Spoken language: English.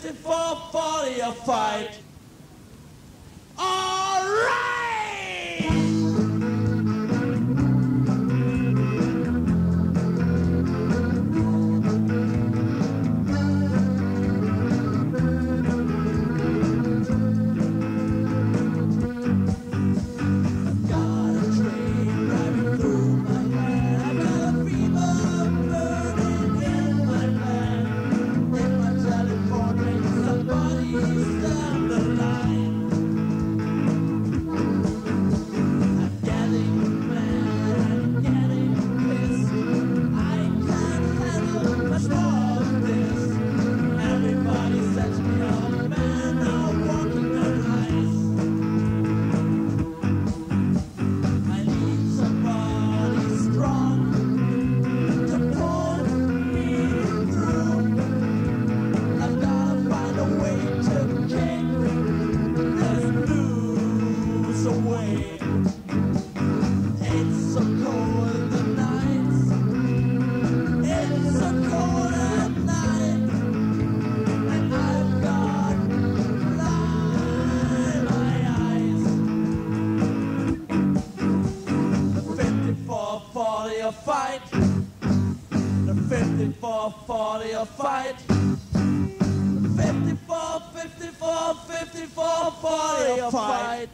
54 40 a fight. fight. The 54 40 a fight. The 54 54 54 40 a fight.